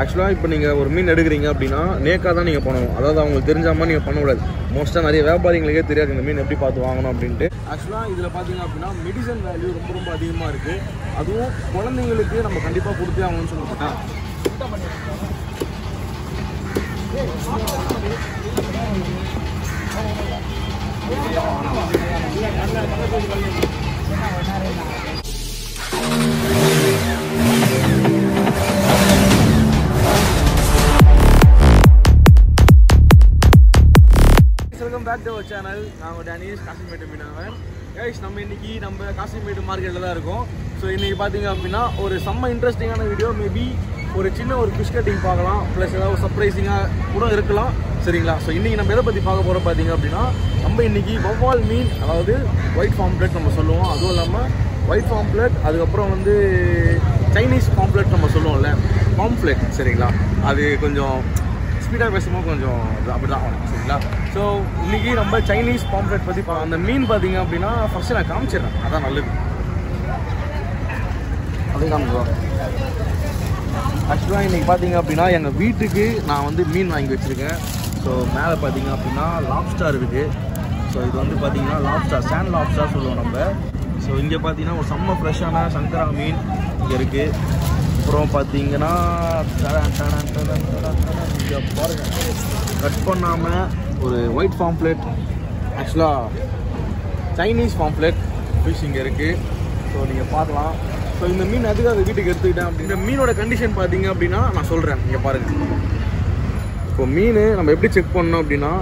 ஆக்சுவலாக இப்போ நீங்கள் ஒரு மீன் எடுக்கிறீங்க அப்படின்னா நேக்காக தான் நீங்கள் பண்ணணும். அதாவது அவங்களுக்கு தெரிஞ்ச மாதிரி நீங்கள் பண்ணக்கூடாது. மோஸ்ட்டாக நிறைய வியாபாரிகளுக்கே தெரியாது இந்த மீன் எப்படி பார்த்து வாங்கணும் அப்படின்ட்டு. ஆக்சுவலாக இதில் பார்த்தீங்க அப்படின்னா மெடிசன் வேல்யூ ரொம்ப ரொம்ப அதிகமாக இருக்குது அதுவும் குழந்தைங்களுக்கு நம்ம கண்டிப்பாக கொடுத்தே ஆகணும்னு சொல்லிட்டு பேக் டு அவர் சேனல். நாங்கள் டேனிஸ் காசிமேட்டு மீனவன். கைஸ் நம்ம இன்னைக்கு நம்ம காசிமேட்டு மார்க்கெட்டில் தான் இருக்கோம். ஸோ இன்றைக்கி பார்த்தீங்க அப்படின்னா ஒரு செம்ம இன்ட்ரெஸ்டிங்கான வீடியோ மேபி ஒரு சின்ன ஒரு ஃபிஷ் கட்டிங் பார்க்கலாம். ப்ளஸ் ஏதாவது சர்ப்ரைசிங்காக கூட இருக்கலாம். சரிங்களா? ஸோ இன்றைக்கி நம்ம எதை பற்றி பார்க்க போகிறோம் பார்த்தீங்க அப்படின்னா நம்ம இன்னைக்கு வவ்வால் மீன் அதாவது ஒயிட் பாம்ப்ளெட் நம்ம சொல்லுவோம். அதுவும் இல்லாமல் ஒயிட் பாம்ப்ளெட் அதுக்கப்புறம் வந்து சைனீஸ் பாம்ப்ளெட் நம்ம சொல்லுவோம்ல. பாம்ப்ளெட் சரிங்களா? அது கொஞ்சம் ஸ்பீடாக பேசும்போது கொஞ்சம் அப்படி தான் ஆகணும் சரிங்களா? ஸோ இன்றைக்கி நம்ம சைனீஸ் பாம்ப்ளெட் பற்றி அந்த மீன் பார்த்தீங்க அப்படின்னா ஃபஸ்ட்டு நான் காமிச்சிடுறேன். அதான் நல்லது. அதே காமிச்சுவா ஆக்சுவலாக இன்றைக்கி பார்த்தீங்க அப்படின்னா எங்கள் வீட்டுக்கு நான் வந்து மீன் வாங்கி வச்சுருக்கேன். ஸோ மேலே பார்த்தீங்க அப்படின்னா லாப்ஸ்டார் இருக்குது. ஸோ இது வந்து பார்த்தீங்கன்னா லாப்ஸ்டார் சேண்ட் லாப்ஸ்டார் சொல்லுவோம் நம்ம. ஸோ இங்கே பார்த்தீங்கன்னா ஒரு செம்ம ஃப்ரெஷ்ஷான சங்கரா மீன் இங்கே இருக்குது அப்புறம் பார்த்தீங்கன்னா இங்கே பாருங்க. கட் பண்ணாமல் ஒரு ஒயிட் பாம்ப்ளெட் ஆக்சுவலாக சைனீஸ் பாம்ப்ளெட் ஃபிஷ் இங்கே இருக்குது ஸோ நீங்கள் பார்க்கலாம். ஸோ இந்த மீன் எதுக்காக வீட்டுக்கு எடுத்துக்கிட்டேன் அப்படி இந்த மீனோட கண்டிஷன் பார்த்தீங்க அப்படின்னா நான் சொல்கிறேன் இங்கே பாருங்கள் இப்போ மீன் நம்ம எப்படி செக் பண்ணோம் அப்படின்னா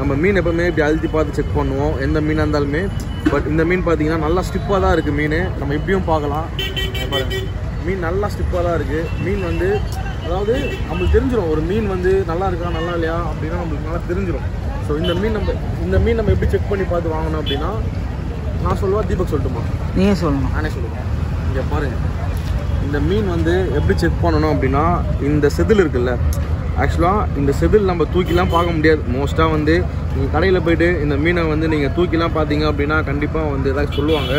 நம்ம மீன் எப்போவுமே இப்படி அழுத்தி பார்த்து செக் பண்ணுவோம். எந்த மீனாக இருந்தாலுமே. பட் இந்த மீன் பார்த்தீங்கன்னா நல்லா ஸ்டிப்பாக தான் இருக்குது மீன். நம்ம இப்படியும் பார்க்கலாம். பாருங்கள் மீன் நல்லா ஸ்டிப்பாக தான் இருக்குது மீன் வந்து அதாவது நம்மளுக்கு தெரிஞ்சிடும் ஒரு மீன் வந்து நல்லா இருக்கா நல்லா இல்லையா அப்படின்னா நம்மளுக்கு நல்லா தெரிஞ்சிடும் ஸோ இந்த மீன் நம்ம இந்த மீன் நம்ம எப்படி செக் பண்ணி பார்த்து வாங்கணும் அப்படின்னா நான் சொல்லுவா தீபக் சொல்லட்டுமா? நீயே சொல்லணும் நானே சொல்லுவேன். இங்கே பாருங்க. இந்த மீன் வந்து எப்படி செக் பண்ணணும் அப்படின்னா இந்த செதில் இருக்குல்ல ஆக்சுவலாக இந்த செதில் நம்ம தூக்கிலாம் பார்க்க முடியாது. மோஸ்ட்டாக வந்து நீங்கள் கடையில் போயிட்டு இந்த மீனை வந்து நீங்கள் தூக்கிலாம் பார்த்தீங்க அப்படின்னா கண்டிப்பாக வந்து ஏதாவது சொல்லுவாங்க.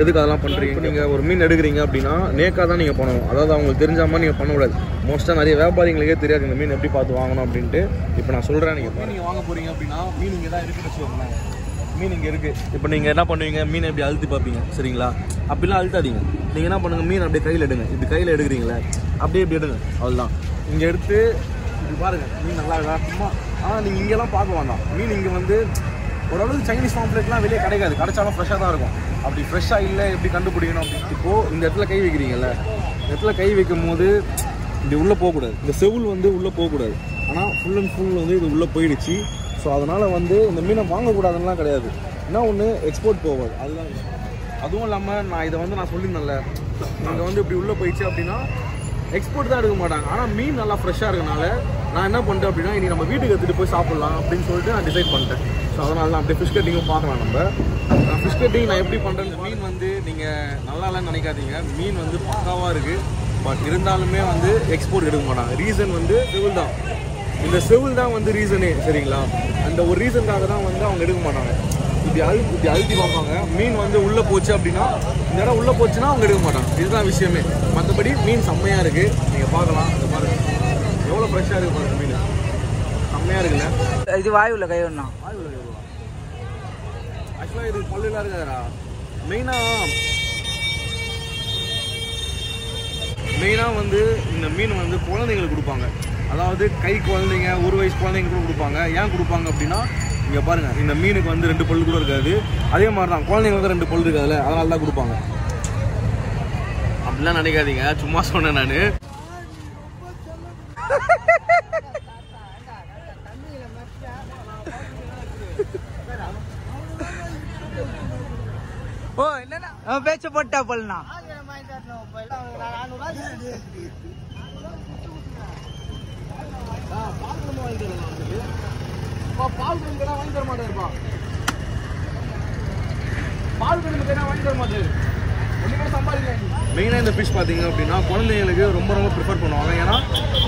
எதுக்கு அதெல்லாம் பண்ணுறீங்க நீங்கள் ஒரு மீன் எடுக்கிறீங்க அப்படின்னா நேக்காக தான் நீங்கள் பண்ணணும். அதாவது அவங்களுக்கு தெரிஞ்ச மாதிரி நீங்கள் பண்ணக்கூடாது மோஸ்ட்டாக நிறைய வியாபாரிகளுக்கே தெரியாது இந்த மீன் எப்படி பார்த்து வாங்கணும் அப்படின்ட்டு. இப்போ நான் சொல்கிறேன் நீங்கள் நீங்கள் வாங்க போகிறீங்க அப்படின்னா மீன் இங்கே தான் இருக்குன்னு வச்சுக்கோங்களேன். மீன் இங்கே இருக்குது இப்போ நீங்கள் என்ன பண்ணுவீங்க? மீனை இப்படி அழுத்தி பார்ப்பீங்க? சரிங்களா? அப்படிலாம் அழுத்தாதீங்க. நீங்கள் என்ன பண்ணுங்கள் மீன் அப்படியே கையில் எடுங்க. இது கையில் எடுக்கிறீங்களே அப்படியே இப்படி எடுங்க. அவ்வளோதான் இங்கே எடுத்து இப்படி பாருங்கள் மீன் நல்லா சும்மா ஆனால் நீங்கள் இங்கெல்லாம் பார்க்க வேண்டாம். மீன் இங்கே வந்து ஓரளவுக்கு சைனீஸ் பாம்ப்ளேட்லாம் வெளியே கிடைக்காது. கிடைச்சாலும் ஃப்ரெஷ்ஷாக தான் இருக்கும். அப்படி ஃப்ரெஷ்ஷாக இல்லை எப்படி கண்டுபிடிக்கணும் அப்படின்னு இப்போது இந்த இடத்துல கை வைக்கிறீங்கல்ல இந்த இடத்துல கை வைக்கும் போது இப்படி உள்ளே போகக்கூடாது. இந்த செவுல் வந்து உள்ளே போகக்கூடாது. ஆனால் ஃபுல் அண்ட் ஃபுல் வந்து இது உள்ளே போயிடுச்சு. ஸோ அதனால் வந்து இந்த மீனை வாங்கக்கூடாதுன்னெலாம் கிடையாது. என்ன ஒன்று எக்ஸ்போர்ட் போகாது. அதுதான் அதுவும் இல்லாமல் நான் இதை வந்து நான் சொல்லியிருந்தேன்ல நீங்கள் வந்து இப்படி உள்ளே போயிடுச்சு அப்படின்னா எக்ஸ்போர்ட் தான் எடுக்க மாட்டாங்க. ஆனால் மீன் நல்லா ஃப்ரெஷ்ஷாக இருக்கனால நான் என்ன பண்ணிட்டேன் அப்படின்னா இனி நம்ம வீட்டுக்கு எடுத்துகிட்டு போய் சாப்பிட்லாம் அப்படின்னு சொல்லிட்டு நான் டிசைட் பண்ணிட்டேன். ஸோ அதனால தான் அப்படியே ஃபிஷ் கட்டிங்கும் பார்க்கலாம் நம்ம. நான் ஃபிஷ் கட்டிங் நான் எப்படி பண்ணுறேன் மீன் வந்து நீங்கள் நல்லா இல்லைன்னு நினைக்காதீங்க. மீன் வந்து பக்காவாக இருக்குது பட் இருந்தாலுமே வந்து எக்ஸ்போர்ட் எடுக்க மாட்டாங்க. ரீசன் வந்து செவில் தான். இந்த செவில் தான் வந்து ரீசனே சரிங்களா? அந்த ஒரு ரீசனுக்காக தான் வந்து அவங்க எடுக்க மாட்டாங்க. இப்படி அழுத்தி இப்படி அழுத்தி பார்ப்பாங்க. மீன் வந்து உள்ளே போச்சு அப்படின்னா இந்த இடம் உள்ளே போச்சுன்னா அவங்க எடுக்க மாட்டாங்க. இதுதான் விஷயமே. மற்றபடி மீன் செம்மையாக இருக்குது நீங்கள் பார்க்கலாம். இங்க பாருங்க. எவ்வளோ ஃப்ரெஷ்ஷாக இருக்குது பாருங்க மீன். செம்மையாக இருக்குல்ல? இது வாயுவில் கை ஒண்ணா ஆக்சுவலாக இது பல்லுலாம் இருக்காதா மெயினாக மெயினாக வந்து இந்த மீன் வந்து குழந்தைங்களுக்கு கொடுப்பாங்க. அதாவது கை குழந்தைங்க ஒரு வயசு குழந்தைங்க கூட கொடுப்பாங்க. ஏன் கொடுப்பாங்க அப்படின்னா இங்கே பாருங்க இந்த மீனுக்கு வந்து ரெண்டு பல்லு கூட இருக்காது. அதே மாதிரி தான் குழந்தைங்களுக்கு ரெண்டு பல்லு இருக்காதுல்ல அதனால தான் கொடுப்பாங்க. அப்படிலாம் நினைக்காதீங்க சும்மா சொன்னேன் நான். ஓ அவன் பேச்ச போட்டா பல்னா பால் கணக்கு வாங்கி தர மாட்டேருப்பா பால் கணக்கு வாங்கி தர மெயினாக இந்த ஃபிஷ் பார்த்தீங்க அப்படின்னா குழந்தைங்களுக்கு ரொம்ப ரொம்ப ப்ரிஃபர் பண்ணுவாங்க. ஏன்னா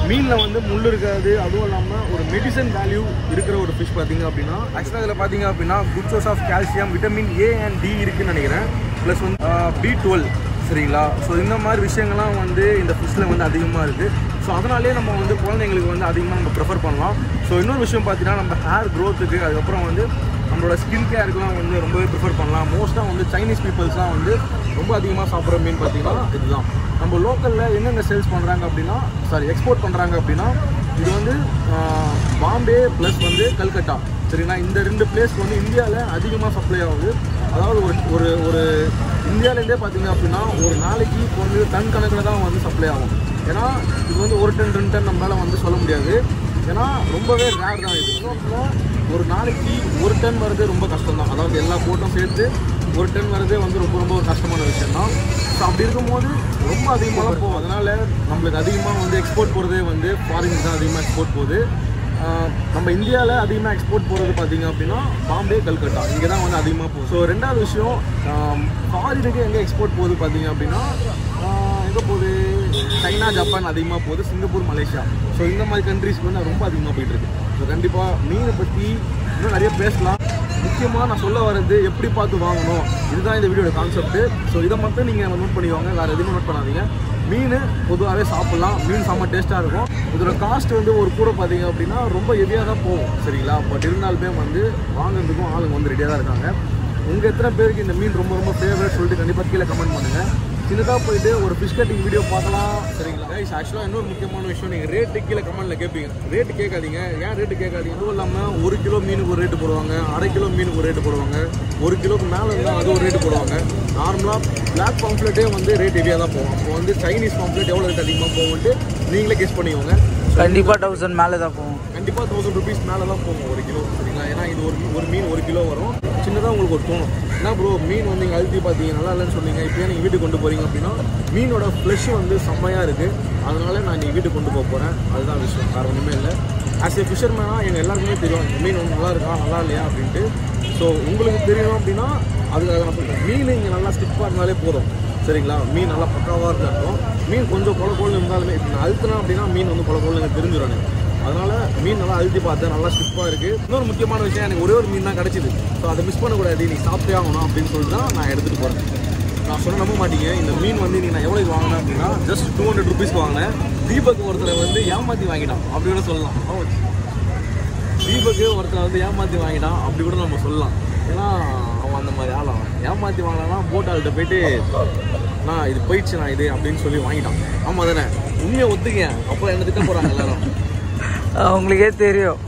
மீனில் வந்து முள் இருக்காது. அதுவும் இல்லாமல் ஒரு மெடிசன் வேல்யூ இருக்கிற ஒரு ஃபிஷ் பார்த்தீங்க அப்படின்னா ஆக்சுவலாக இதில் பார்த்தீங்க அப்படின்னா good source of calcium vitamin A and D இருக்குன்னு நினைக்கிறேன். ப்ளஸ் வந்து பி டுவெல் சரிங்களா? ஸோ இந்த மாதிரி விஷயங்கள்லாம் வந்து இந்த ஃபிஷ்ஷில் வந்து அதிகமாக இருக்குது ஸோ அதனாலே நம்ம வந்து குழந்தைங்களுக்கு வந்து அதிகமாக நம்ம ப்ரிஃபர் பண்ணலாம். ஸோ இன்னொரு விஷயம் பார்த்தீங்கன்னா நம்ம ஹேர் க்ரோத்துக்கு அதுக்கப்புறம் வந்து நம்மளோட ஸ்கின் கேருக்குலாம் வந்து ரொம்பவே ப்ரிஃபர் பண்ணலாம். மோஸ்ட்டாக வந்து சைனீஸ் பீப்புள்ஸ்லாம் வந்து ரொம்ப அதிகமாக சாப்பிட்ற மீன் பார்த்தீங்கன்னா இதுதான். நம்ம லோக்கலில் என்னென்ன சேல்ஸ் பண்ணுறாங்க அப்படின்னா சாரி எக்ஸ்போர்ட் பண்ணுறாங்க அப்படின்னா இது வந்து பாம்பே ப்ளஸ் வந்து கல்கட்டா. சரிங்களா? இந்த ரெண்டு பிளேஸ் வந்து இந்தியாவில் அதிகமாக சப்ளை ஆகுது. அதாவது ஒரு ஒரு ஒரு இந்தியாவிலேருந்தே பார்த்தீங்க அப்படின்னா ஒரு நாளைக்கு குறைஞ்சது டன் கணக்கில் தான் வந்து சப்ளை ஆகும். ஏன்னா இது வந்து ஒரு டன் ரெண்டு டன் நம்மளால் வந்து சொல்ல முடியாது. ஏன்னா ரொம்பவே ரேர் தான் இது. ஒரு நாளைக்கு ஒரு டன் வர்றது ரொம்ப கஷ்டம் தான் அதாவது எல்லா போட்டும் சேர்த்து ஒரு டன் வர்றதே வந்து ரொம்ப ரொம்ப ஒரு கஷ்டமான விஷயம் தான் ஸோ அப்படி இருக்கும்போது ரொம்ப அதிகமாக போகும். அதனால் நம்மளுக்கு அதிகமாக வந்து எக்ஸ்போர்ட் போகிறதே வந்து ஃபாரின் தான் அதிகமாக எக்ஸ்போர்ட் போகுது. நம்ம இந்தியாவில் அதிகமாக எக்ஸ்போர்ட் போகிறது பார்த்தீங்க அப்படின்னா பாம்பே கல்கட்டா. இங்கே தான் வந்து அதிகமாக போகுது. ஸோ ரெண்டாவது விஷயம் ஃபாரினுக்கு எங்கே எக்ஸ்போர்ட் போகுது பார்த்தீங்க அப்படின்னா எங்கே போகுது? சைனா ஜப்பான் அதிகமாக போகுது சிங்கப்பூர் மலேசியா. ஸோ இந்த மாதிரி கண்ட்ரிஸ்க்கு வந்து ரொம்ப அதிகமாக போயிட்டு இருக்கு ஸோ கண்டிப்பாக மீனை பற்றி இன்னும் நிறைய பேசலாம். முக்கியமாக நான் சொல்ல வர்றது எப்படி பார்த்து வாங்கணும். இதுதான் இந்த வீடியோட கான்செப்ட் ஸோ இதை மட்டும் நீங்கள் நோட் பண்ணிக்கோங்க. வேறு எதுவுமே நோட் பண்ணாதீங்க. மீன் பொதுவாகவே சாப்பிட்லாம். மீன் செம்ம டேஸ்ட்டாக இருக்கும். இதோட காஸ்ட் வந்து ஒரு கூட பார்த்தீங்க அப்படின்னா ரொம்ப ஹெவியாக தான் போகும். சரிங்களா? பட் இருந்தாலுமே வந்து வாங்குறதுக்கும் ஆளுங்க வந்து ரெடியாக தான் இருக்காங்க. உங்கள் எத்தனை பேருக்கு இந்த மீன் ரொம்ப ரொம்ப ஃபேவரட் சொல்லிட்டு கண்டிப்பாக கீழே கமெண்ட் பண்ணுங்கள் சின்னதாக போயிட்டு ஒரு ஃபிஷ் கட்டிங் வீடியோ பார்க்கலாம். சரிங்களா? கைஸ் ஆக்சுவலாக இன்னொரு முக்கியமான விஷயம் நீங்கள் ரேட்டு கீழே கமெண்ட்டில் கேட்பீங்க ரேட்டு கேட்காதீங்க. ஏன் ரேட்டு கேட்காதீங்க? அதுவும் இல்லாமல் ஒரு கிலோ மீனுக்கு ஒரு ரேட்டு போடுவாங்க அரை கிலோ மீனுக்கு ஒரு ரேட்டு போடுவாங்க ஒரு கிலோக்கு மேலே இருந்தால் அது ஒரு ரேட்டு போடுவாங்க. நார்மலாக பிளாக் பாம்ப்ளெட்டே வந்து ரேட் ஹெவியாக தான் போகும். அப்போ வந்து சைனீஸ் பாம்ப்ளெட் எவ்வளோ ரேட் அதிகமாக போகும்ட்டு நீங்களே கெஸ் பண்ணிக்கோங்க. கண்டிப்பாக தௌசண்ட் மேலே தான் போகும். கண்டிப்பாக தௌசண்ட் ருபீஸ் மேலே தான் போகும் ஒரு கிலோ சரிங்களா? ஏன்னா இது ஒரு ஒரு மீன் ஒரு கிலோ வரும். சின்னதாக உங்களுக்கு ஒரு தோணும். என்ன ப்ரோ மீன் வந்து நீங்கள் அழுத்தி பார்த்தீங்க நல்லா இல்லைன்னு சொன்னீங்க. இப்போ நீங்கள் வீட்டுக்கு கொண்டு போகிறீங்க அப்படின்னா மீனோட ஃப்ளஷ் வந்து செம்மையாக இருக்குது அதனால நான் நீங்கள் வீட்டுக்கு கொண்டு போக போகிறேன் அதுதான் விஷயம். வேறு ஒன்றுமே இல்லை. ஆஸ் ஏ ஃபிஷர்மேனாக எங்கள் எல்லாருக்குமே தெரியும் இந்த மீன் வந்து நல்லா இருக்கா நல்லா இல்லையா அப்படின்ட்டு. ஸோ உங்களுக்கு தெரியணும் அப்படின்னா அதுக்காக நான் சொல்கிறேன் மீன் இங்கே நல்லா ஸ்டிப்பாக இருந்தாலே போதும். சரிங்களா? மீன் நல்லா பக்காவாக இருந்தாலும் மீன் கொஞ்சம் கொல கொழுந்து இருந்தாலுமே இப்போ நான் அழுத்தினா அப்படின்னா மீன் வந்து கொல கொழுந்து எனக்கு தெரிஞ்சிடும் அதனால மீன் நல்லா அழுத்தி பார்த்தேன் நல்லா ஸ்டிப்பாக இருக்குது இன்னொரு முக்கியமான விஷயம் எனக்கு ஒரே ஒரு மீன் தான் கிடச்சிது. ஸோ அதை மிஸ் பண்ணக்கூடாது நீ சாப்பிட்டே ஆகணும் அப்படின்னு சொல்லிட்டு தான் நான் எடுத்துகிட்டு போகிறேன் நான் சொல்ல நம்ப மாட்டீங்க இந்த மீன் வந்து நீங்கள் நான் எவ்வளோக்கு வாங்கினேன் அப்படின்னா ஜஸ்ட் டூ ஹண்ட்ரட் ருபீஸ் வாங்கினேன். தீபக் ஒருத்தரை வந்து ஏமாற்றி வாங்கிட்டான் அப்படி கூட சொல்லலாம். அவன் தீபக்கு வந்து ஏமாற்றி வாங்கிட்டான் அப்படி கூட நம்ம சொல்லலாம். ஏன்னா அவன் அந்த மாதிரி ஆளான் ஏமாற்றி வாங்கினானா போட்டாள்கிட்ட போயிட்டு நான் இது போயிடுச்சு நான் இது அப்படின்னு சொல்லி வாங்கிட்டான். ஆமாம் தானே? உண்மையை ஒத்துக்க அப்புறம் என்ன திட்ட போகிறாங்க எல்லாரும்? உங்களுக்கே தெரியும்.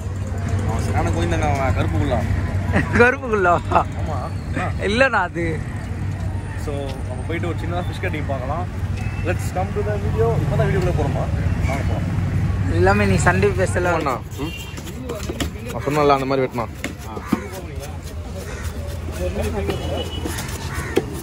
அவன் சரியான கோயிந்தாங்க அவன் கருப்புக்குள்ளா. கருப்புக்குள்ளா ஆமாம் இல்லைண்ணா அது. ஸோ நம்ம போயிட்டு ஒரு சின்னதாக ஃபிஷ் கட்டிங் பார்க்கலாம். Let's come to the video இப்போ தான் வீடியோக்குள்ளே போகிறோமா வாங்க போகிறோம் எல்லாமே நீ சண்டே பேசல அண்ணா சொன்னல அந்த மாதிரி வெட்டினா.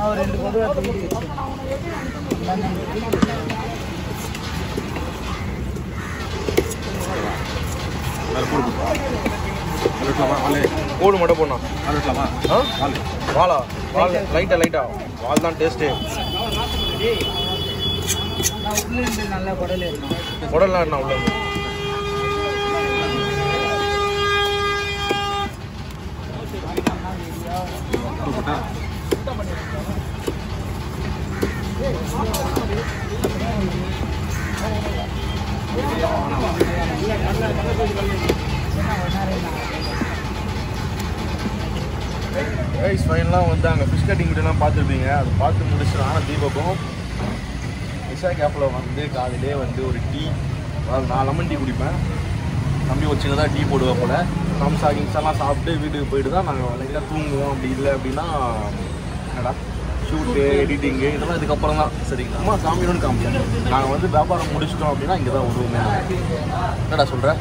நான் ரெண்டு தூக்கி கோடு மட்டும் போடணும். வாழை வாழா வால். லைட்டாக லைட்டாக வால் தான் டேஸ்ட்டு நல்லா குடல் என்ன உள்ள இருந்து? ரைஸ் ஃபைன்லாம் வந்து அங்கே ஃபிஷ் கட்டிங் வீடியோலாம் பார்த்துருப்பீங்க. அதை பார்த்து முடிச்சு ஆனால் தீபக்கும். விஷா கேப்பில் வந்து காலையிலே வந்து ஒரு டீ அதாவது நான் லெமன் டீ குடிப்பேன். தம்பி ஒரு சின்னதாக டீ போடுவேன் போல். ஆகிங்ஸ் எல்லாம் சாப்பிட்டு வீட்டுக்கு போயிட்டு தான் நாங்கள் லைட்டாக தூங்குவோம். அப்படி இல்லை அப்படின்னா என்னடா? ஷூட்டு எடிட்டிங்கு இதெல்லாம் இதுக்கப்புறம் தான் சரிங்களா? அம்மா காமிக்கணும்னு காமிச்சேன் நாங்கள் வந்து வியாபாரம் முடிச்சிட்டோம் அப்படின்னா இங்கே தான் வருவோமே. என்னடா சொல்கிறேன்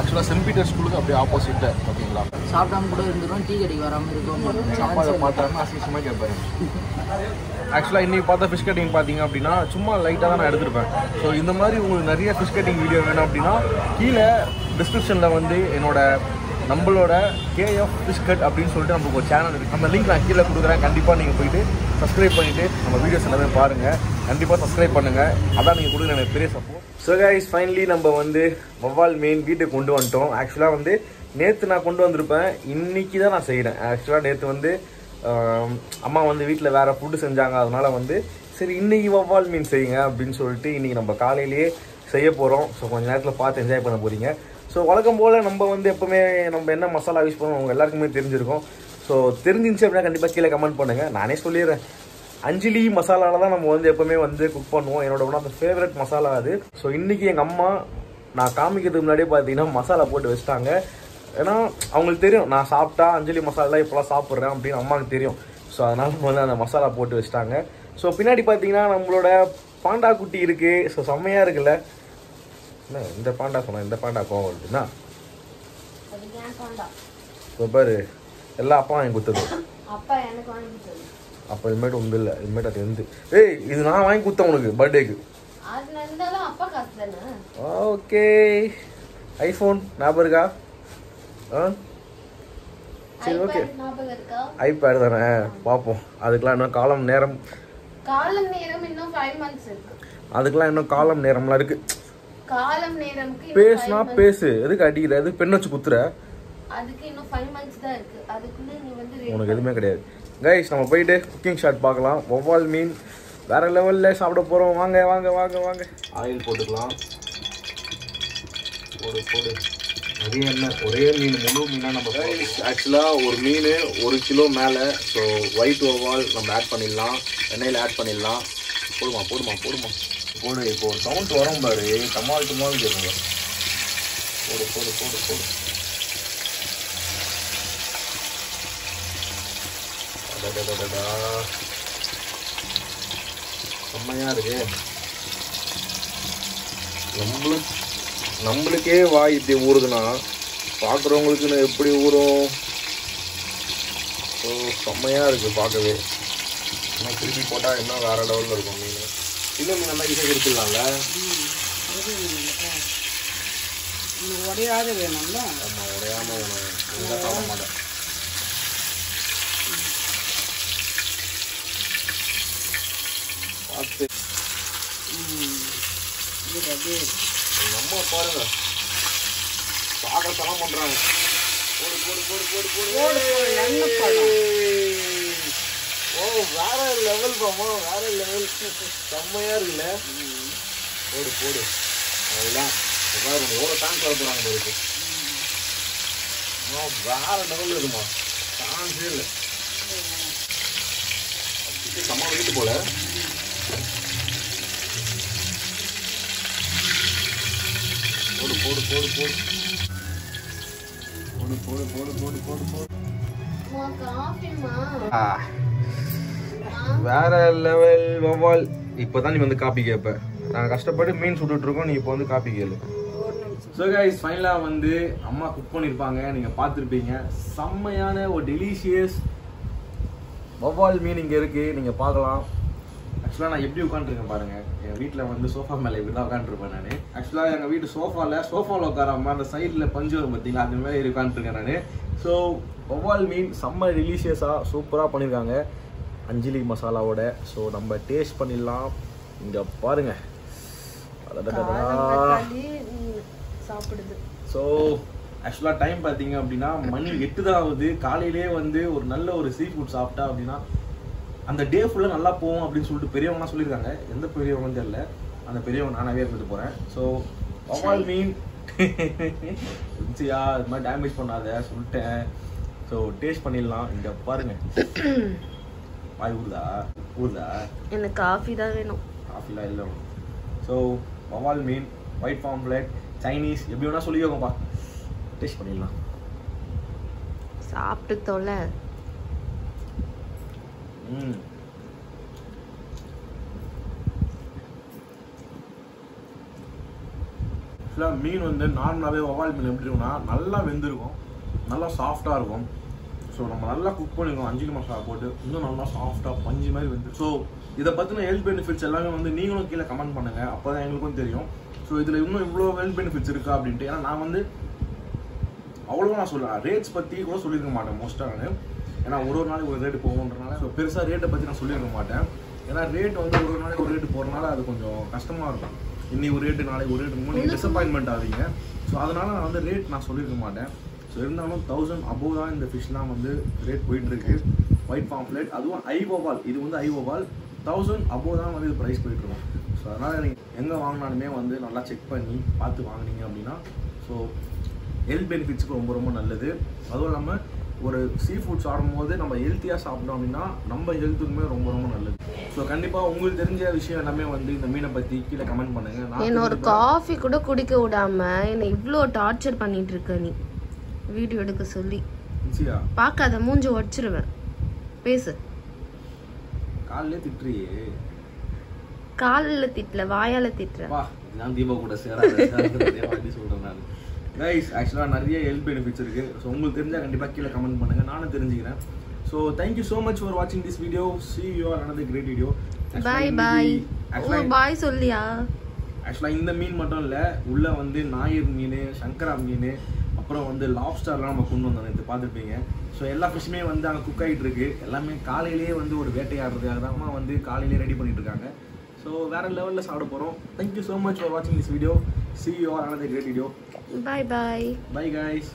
ஆக்சுவலாக சென்ட் பீட்டர் ஸ்கூலுக்கு அப்படியே ஆப்போசிட்டு ஓகேங்களா சாப்பிடாம கூட இருந்துடும் டீ கடைக்கு வராமல் இருக்கும். அதை பார்த்தாருன்னா அசிங்கமாக கேட்பாரு. ஆக்சுவலாக இன்னைக்கு பார்த்த ஃபிஷ் கட்டிங் பார்த்தீங்க அப்படின்னா சும்மா லைட்டாக தான் நான் எடுத்திருப்பேன். ஸோ இந்த மாதிரி உங்களுக்கு நிறைய ஃபிஷ் கட்டிங் வீடியோ வேணும் அப்படின்னா கீழே டிஸ்கிரிப்ஷனில் வந்து என்னோட நம்மளோட கேஎஃப் பிஸ்கட் அப்படின்னு சொல்லிட்டு நமக்கு ஒரு சேனல் இருக்குது அந்த லிங்க் நான் கீழே கொடுக்குறேன். கண்டிப்பாக நீங்கள் போயிட்டு சப்ஸ்கிரைப் பண்ணிவிட்டு நம்ம வீடியோஸ் எல்லாமே பாருங்கள் கண்டிப்பாக சப்ஸ்கிரைப் பண்ணுங்கள் அதான் நீங்கள் கொடுக்குற எனக்கு பெரிய சப்போர்ட் ஸோ கைஸ் ஃபைனலி நம்ம வந்து வவ்வால் மீன் வீட்டுக்கு கொண்டு வந்துட்டோம். ஆக்சுவலாக வந்து நேற்று நான் கொண்டு வந்திருப்பேன். இன்னைக்கு தான் நான் செய்கிறேன் ஆக்சுவலாக நேற்று வந்து அம்மா வந்து வீட்டில் வேறு ஃபுட்டு செஞ்சாங்க. அதனால் வந்து சரி இன்றைக்கி வவ்வால் மீன் செய்யுங்க அப்படின்னு சொல்லிட்டு இன்றைக்கி நம்ம காலையிலேயே செய்ய போகிறோம் ஸோ கொஞ்ச நேரத்தில் பார்த்து என்ஜாய் பண்ண போகிறீங்க ஸோ வழக்கம் போல் நம்ம வந்து எப்போவுமே நம்ம என்ன மசாலா யூஸ் பண்ணுவோம் அவங்க எல்லாருக்குமே தெரிஞ்சிருக்கும். ஸோ தெரிஞ்சிருந்துச்சு அப்படின்னா கண்டிப்பாக கீழே கமெண்ட் பண்ணுங்கள் நானே சொல்லிடுறேன். அஞ்சலி மசாலாவில் தான் நம்ம வந்து எப்பவுமே வந்து குக் பண்ணுவோம். என்னோட ஒன் ஆஃப் ஃபேவரட் மசாலா அது. ஸோ இன்றைக்கி எங்கள் அம்மா நான் காமிக்கிறதுக்கு முன்னாடியே பார்த்தீங்கன்னா மசாலா போட்டு வச்சுட்டாங்க. ஏன்னா அவங்களுக்கு தெரியும் நான் சாப்பிட்டா அஞ்சலி மசாலா இப்போலாம் சாப்பிட்றேன் அப்படின்னு அம்மாவுக்கு தெரியும். ஸோ அதனால் வந்து அந்த மசாலா போட்டு வச்சுட்டாங்க. ஸோ பின்னாடி பார்த்தீங்கன்னா நம்மளோட பாண்டா குட்டி இருக்குது ஸோ செம்மையாக இருக்குல்ல. என்ன இந்த பாண்டா சொன்னா இந்த பாண்டா கோவம் வருதுன்னா? இப்போ பாரு எல்லா அப்பா வாங்கி கொடுத்தது. அப்பா எனக்கு வாங்கி தரு அப்போ இதுமேட்டு உண்டு இல்லை இதுமேட்டு அது எந்த ஏய் இது நான் வாங்கி கொடுத்தேன் உனக்கு பர்த்டேக்கு ஓகே. ஐஃபோன் ஞாபகம் இருக்கா? ஆ? சரி ஓகே. ஐபேட் தானே பார்ப்போம் அதுக்கெலாம் இன்னும் காலம் நேரம். காலம் நேரம் இன்னும் ஃபைவ் மந்த்ஸ் இருக்கு. அதுக்கெலாம் இன்னும் காலம் நேரம்லாம் இருக்கு. காலம் நேரம்க்கு பேசுனா பேசு. எதுக்கு அடிக்கிற எதுக்கு பெண் வச்சு குத்துற? அதுக்கு இன்னும் ஃபைவ் மந்த்ஸ் தான் இருக்கு. அதுக்குள்ள நீ வந்து உனக்கு எதுவுமே கிடையாது. கைஸ் நம்ம போயிட்டு குக்கிங் ஷாட் பார்க்கலாம். ஒவ்வால் மீன் வேற லெவலில் சாப்பிட போகிறோம் வாங்க வாங்க வாங்க வாங்க. ஆயில் போட்டுக்கலாம். போடு போடு. நிறைய எண்ணெய். ஒரே மீன் முழு மீனாக நம்ம ஆக்சுவலாக ஒரு மீன் ஒரு கிலோ மேலே. ஸோ ஒயிட் ஒவ்வால் நம்ம ஆட் பண்ணிடலாம். எண்ணெயில் ஆட் பண்ணிடலாம். போடுமா போடுமா போடுமா? போடு இப்போ ஒரு சவுண்ட் வரும் பாரு. தமால் துமால் கேட்குங்க போடு போடு போடு போடு. செம்மையாக செம்மையா இருக்கு. நம்மளுக்கு நம்மளுக்கே வாய் இப்படி ஊறுதுன்னா பார்க்குறவங்களுக்கு எப்படி ஊறும்? ஸோ செம்மையாக இருக்கு பார்க்கவே. ஆனால் திருப்பி போட்டால் இன்னும் வேறு லெவலில் இருக்கும் மீன். இன்னும் நல்லா ஈஸியாக எடுத்துடலாம்ல உடையாத வேணும்ல? ஆமாம் உடையாம வேணும். சாப்பிட மாட்டேன் பார்த்து. இது அப்படியே எங்க அம்மா பாருங்க. சாகசம் பண்றாங்க. போடு போடு போடு போடு போடு. போடு, போடு, எண்ணெய் பழம். ஓ வேற லெவல் பாமா வேற லெவல் செம்மையா இருக்குல்ல? போடு போடு. அதுதான் பாருங்க எவ்வளோ டான்ஸ் வர போறாங்க பாருக்கு வேற லெவல் இருக்குமா? டான்ஸே இல்லை. அம்மா வீட்டு போல. போடு போடு போடு போடு. போடு போடு போடு போடு போடு போடு. காஃபிமா வேற லெவல் வவ்வால் இப்போதான் நீ வந்து காப்பி. கேட்ப நாங்கள் கஷ்டப்பட்டு மீன் சுட்டுட்டு இருக்கோம் நீ இப்போ வந்து காப்பி கேளு. ஸோ கைஸ் ஃபைனலாக வந்து அம்மா குக் பண்ணியிருப்பாங்க நீங்கள் பார்த்துருப்பீங்க. செம்மையான ஒரு டெலிஷியஸ் வவ்வால் மீன் இங்கே இருக்குது நீங்கள் பார்க்கலாம். ஆக்சுவலாக நான் எப்படி உட்காந்துருக்கேன் பாருங்கள் என் வீட்டில் வந்து சோஃபா மேலே இப்படி தான் உட்காந்துருப்பேன் நான் ஆக்சுவலாக எங்கள் வீட்டு சோஃபாவில் சோஃபாவில் உட்காராமல் அந்த சைடில் பஞ்சு வரும் பார்த்தீங்களா அது மாதிரி உட்காந்துருக்கேன் நான். ஸோ வவ்வால் மீன் செம்ம டெலிஷியஸாக சூப்பராக பண்ணியிருக்காங்க அஞ்சலி மசாலாவோட. ஸோ நம்ம டேஸ்ட் பண்ணிடலாம். இங்கே பாருங்க. அடடடடா. தக்காளி ம், சாப்பிடுது ஸோ ஆக்சுவலாக டைம் பார்த்தீங்க அப்படின்னா மணி எட்டு தான் ஆகுது. காலையிலேயே வந்து ஒரு நல்ல ஒரு சீ ஃபுட் சாப்பிட்டா அப்படின்னா அந்த டே ஃபுல்லாக நல்லா போகும் அப்படின்னு சொல்லிட்டு பெரியவங்கலாம் சொல்லியிருக்காங்க. எந்த பெரியவங்கன்னு தெரியல. அந்த பெரியவங்க நானாவே இருந்துட்டு போகிறேன் ஸோ வவால் மீன். இருந்துச்சியா இது மாதிரி டேமேஜ் பண்ணாத சொல்லிட்டேன். ஸோ டேஸ்ட் பண்ணிடலாம். இங்கே பாருங்க. வாய் ஊறுதா? ஊறுதா? எனக்கு காஃபி தான் வேணும். காஃபிலாம் இல்லை. ஸோ வவால் மீன் ஒயிட் பாம்ப்ளேட் சைனீஸ் எப்படி வேணா சொல்லிக்கோங்கப்பா டேஸ்ட் பண்ணிடலாம். சாப்பிட்டு தொலை. ம். மீன் வந்து நார்மலாகவே ஒவால் மீன் எப்படி இருக்கும்னா நல்லா வெந்திருக்கும். நல்லா சாஃப்டாக இருக்கும். ஸோ நம்ம நல்லா குக் பண்ணிருக்கோம் அஞ்சு மசாலா போட்டு இன்னும் நல்லா சாஃப்டாக பஞ்சு மாதிரி வந்து ஸோ இதை பற்றின ஹெல்த் பெனிஃபிட்ஸ் எல்லாமே வந்து நீங்களும் கீழே கமெண்ட் பண்ணுங்கள் அப்போ தான் எங்களுக்கும் தெரியும். ஸோ இதில் இன்னும் இவ்வளோ ஹெல்த் பெனிஃபிட்ஸ் இருக்கா அப்படின்ட்டு. ஏன்னா நான் வந்து அவ்வளோவா நான் சொல்லுவேன் ரேட்ஸ் பற்றி கூட சொல்லியிருக்க மாட்டேன் மோஸ்ட்டாக நான். ஏன்னா ஒரு ஒரு நாளைக்கு ஒரு ரேட்டு போகுன்றனால. ஸோ பெருசாக ரேட்டை பற்றி நான் சொல்லியிருக்க மாட்டேன். ஏன்னா ரேட் வந்து ஒரு ஒரு நாளைக்கு ஒரு ரேட்டு போகிறனால அது கொஞ்சம் கஷ்டமாக இருக்கும். இன்னைக்கு ஒரு ரேட்டு நாளைக்கு ஒரு ரேட்டு நீங்கள் டிசப்பாயின்மெண்ட் ஆவீங்க. ஸோ அதனால நான் வந்து ரேட் நான் சொல்லியிருக்க மாட்டேன். ஸோ இருந்தாலும் தௌசண்ட் அபோவ் தான் இந்த ஃபிஷ்லாம் வந்து ரேட் போயிட்டு இருக்கு ஒயிட் பாம்ப்ளேட் அதுவும் ஐவோபால் இது வந்து ஐவோபால் தௌசண்ட் அபோவ் தான் வந்து இது ப்ரைஸ் போயிட்டு இருக்கும் ஸோ அதனால் நீங்கள் எங்கே வாங்கினாலுமே வந்து நல்லா செக் பண்ணி பார்த்து வாங்குனீங்க அப்படின்னா ஸோ ஹெல்த் பெனிஃபிட்ஸ்க்கு ரொம்ப ரொம்ப நல்லது. அதுவும் இல்லாமல் ஒரு சீ ஃபுட் சாப்பிடும்போது நம்ம ஹெல்த்தியாக சாப்பிட்டோம் அப்படின்னா நம்ம ஹெல்த்துக்குமே ரொம்ப ரொம்ப நல்லது. ஸோ கண்டிப்பாக உங்களுக்கு தெரிஞ்ச விஷயம் எல்லாமே வந்து இந்த மீனை பற்றி கீழே கமெண்ட் பண்ணுங்க. என்ன ஒரு. காஃபி கூட குடிக்க விடாம என்னை இவ்வளோ டார்ச்சர் பண்ணிட்டு இருக்க நீ. வீடியோ எடுக்க சொல்லி. பார்க்காத மூஞ்சி உடச்சிருவேன். பேசு. காலையிலே திட்டுறியே. காலில் திட்டல வாயால திட்டுறேன் நான் தீபா கூட சொல்கிறேன் நான். கைஸ் ஆக்சுவலாக நிறைய ஹெல்த் பெனிஃபிட்ஸ் இருக்குது ஸோ உங்களுக்கு தெரிஞ்சால் கண்டிப்பாக கீழே கமெண்ட் பண்ணுங்கள் நானும் தெரிஞ்சுக்கிறேன். So thank you so much for வாட்சிங் this video see you are another great video bye bye oh bye சொல்லியா? ஆக்சுவலாக இந்த மீன் மட்டும் இல்லை உள்ளே வந்து ஞாயிறு மீன் சங்கரா மீன் அப்புறம் வந்து லாப்ஸ்டர்லாம் நம்ம கொண்டு வந்தோம். நேற்று பார்த்துருப்பீங்க. ஸோ எல்லா ஃபிஷ்ஷுமே வந்து அங்கே குக் ஆகிட்டு இருக்கு. எல்லாமே காலையிலேயே வந்து ஒரு வேட்டையாடுறதுக்காக தான் வந்து காலையிலேயே ரெடி பண்ணிட்டு இருக்காங்க. ஸோ வேற லெவலில் சாப்பிட போகிறோம் thank you so much for வாட்சிங் this video see you are another great video bye bye bye guys.